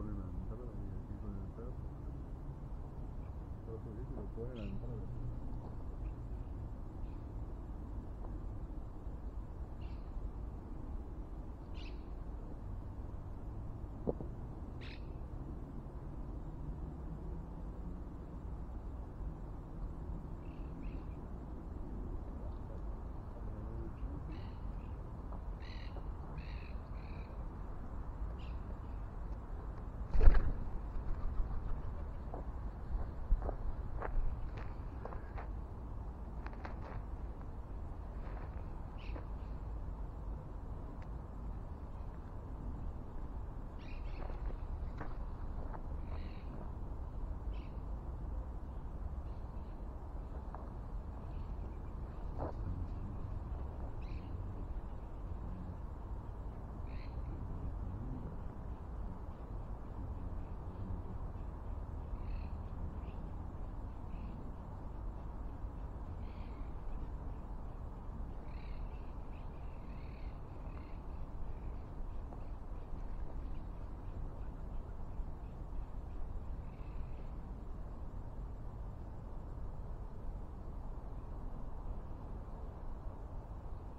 ponen a la ventana, y lo ponen a la ventana.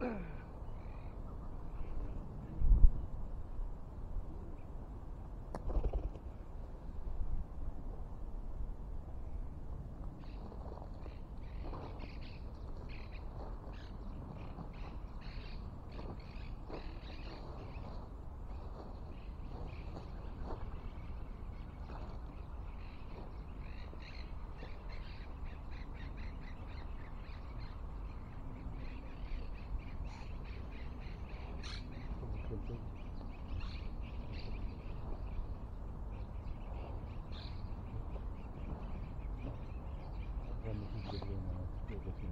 Ugh. Thank you.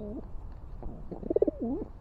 Uh, uh, uh.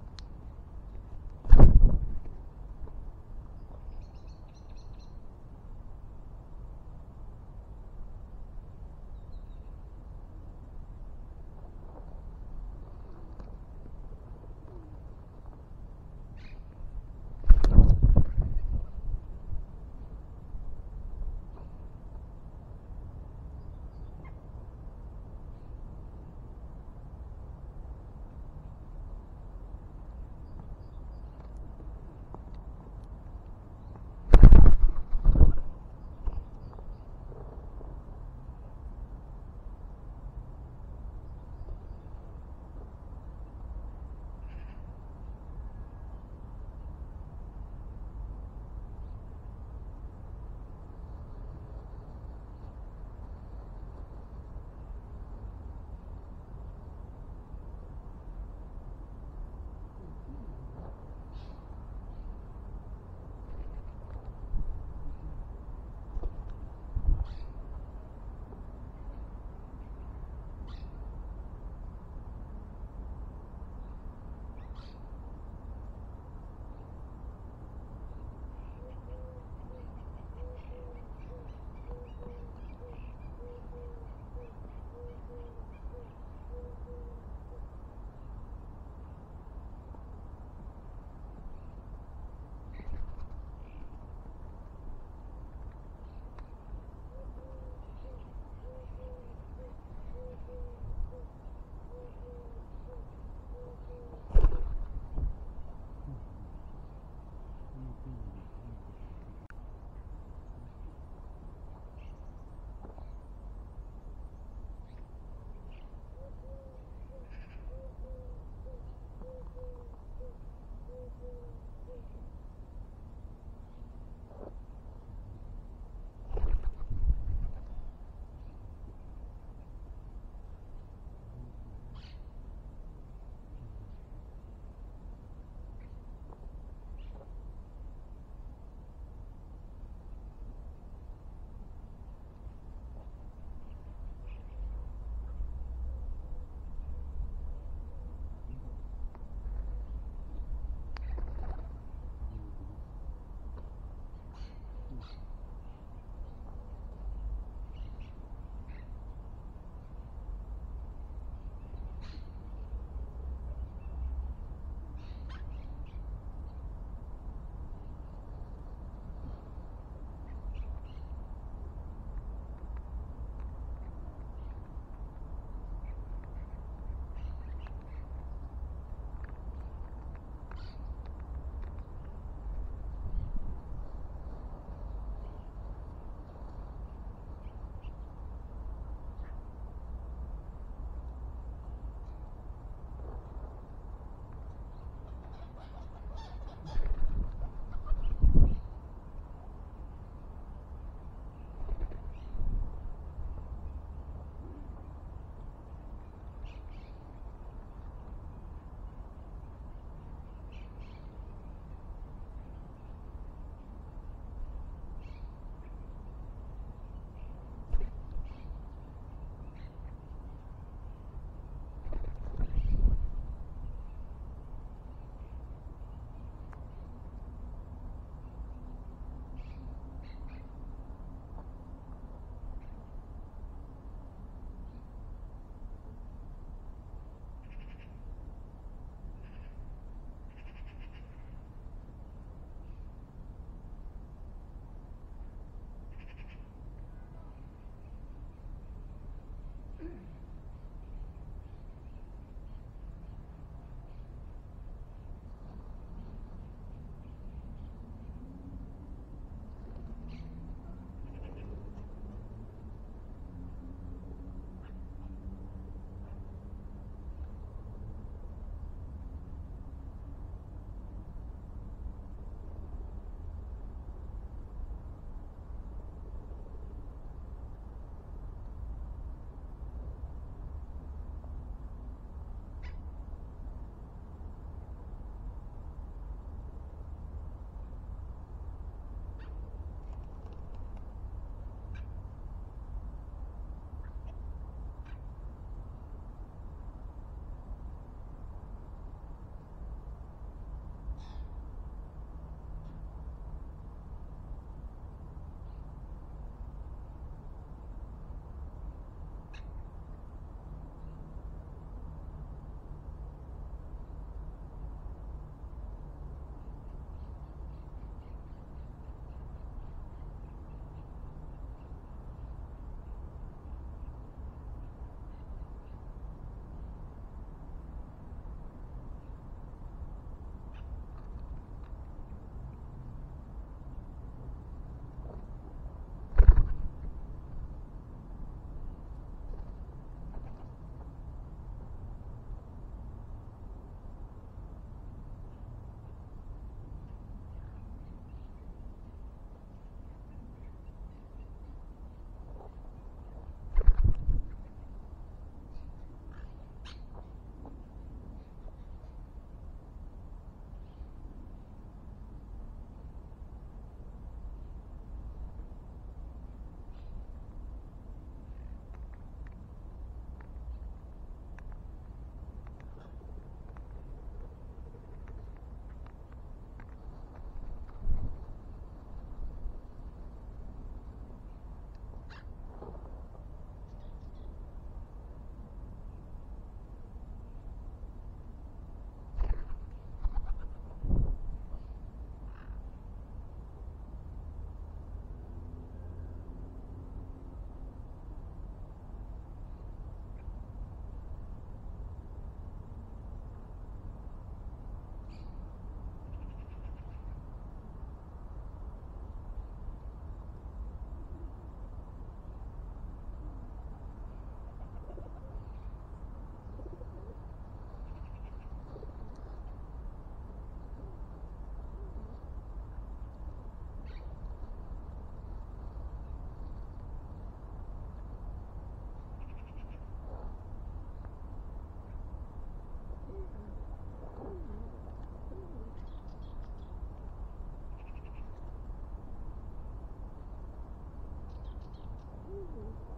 Ooh.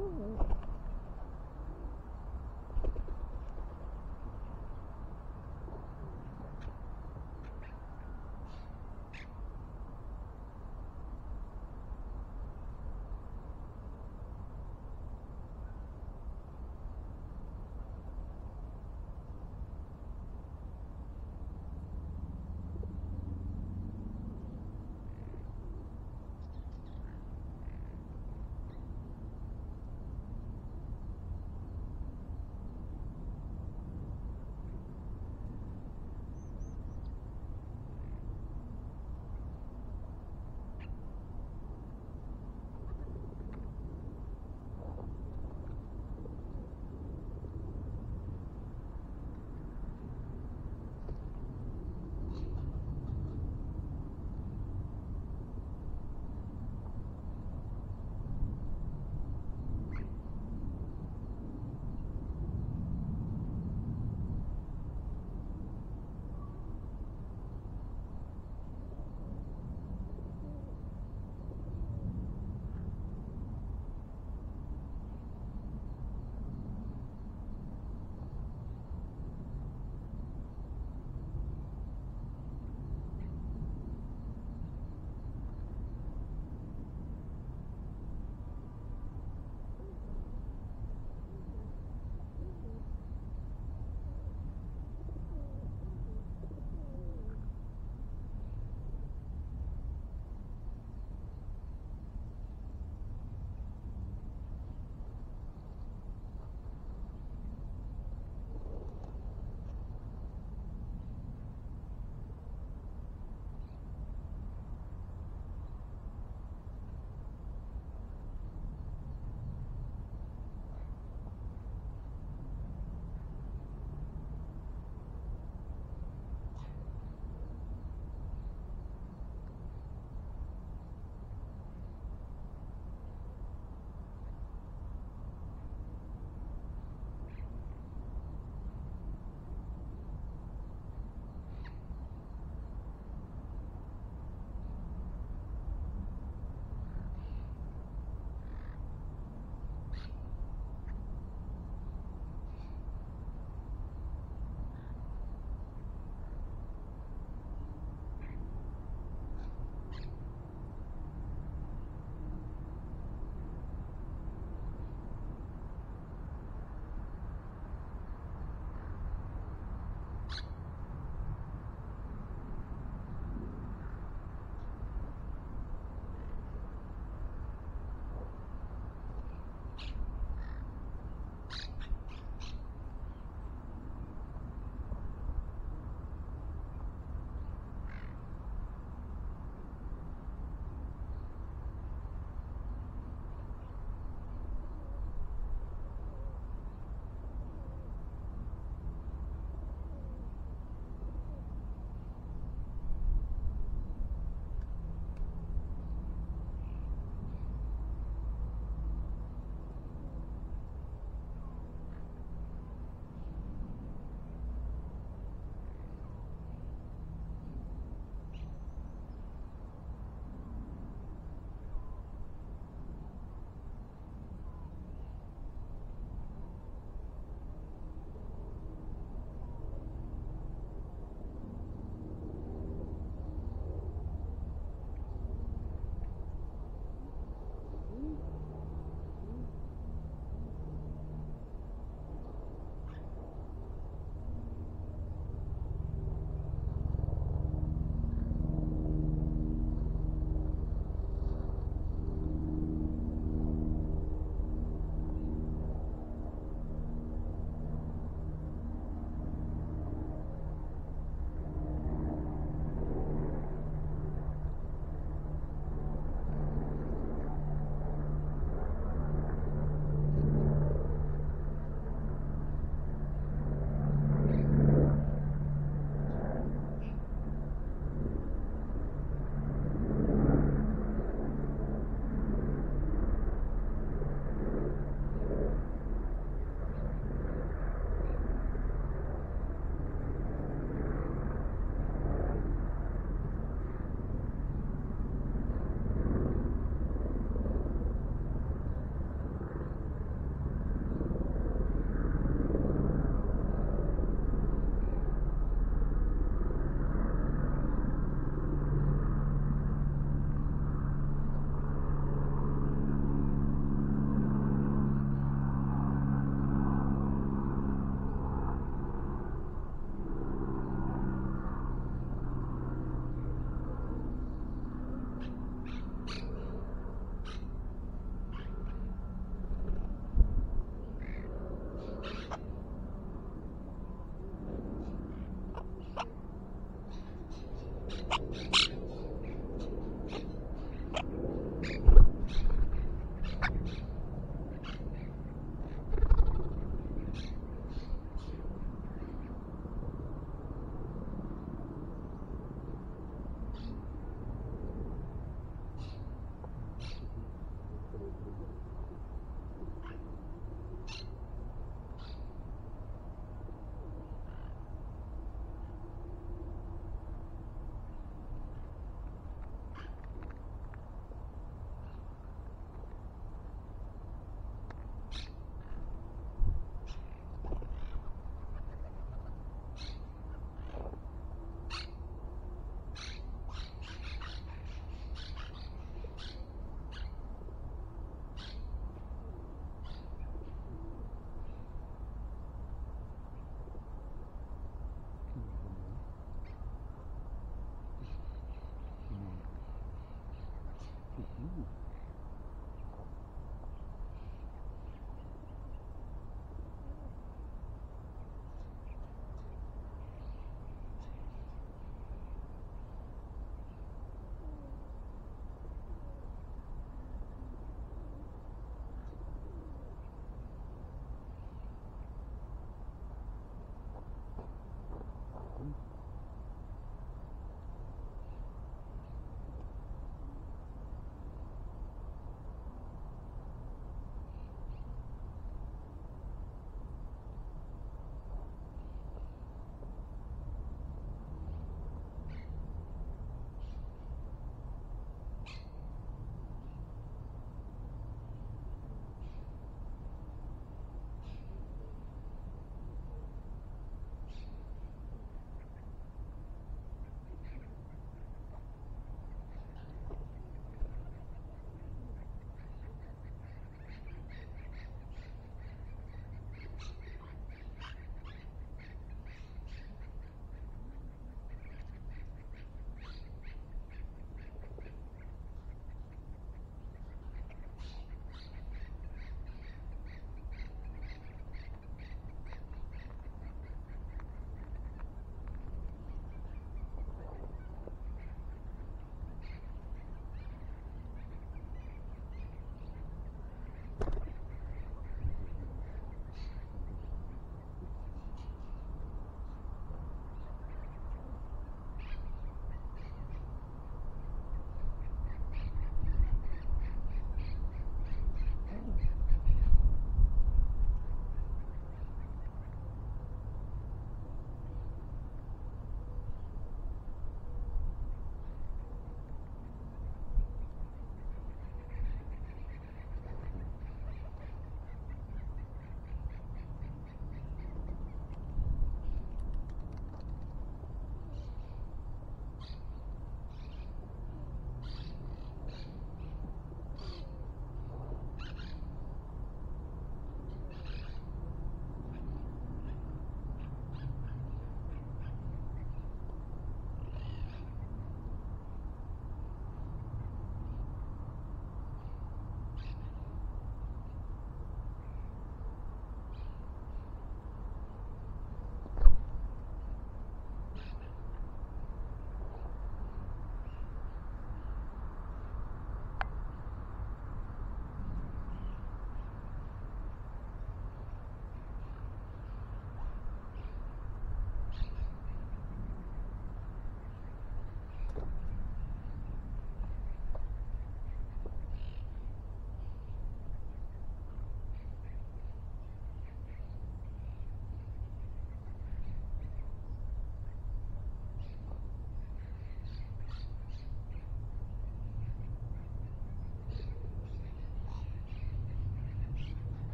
Mm-hmm. Mm-hmm.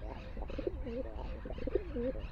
Thank you.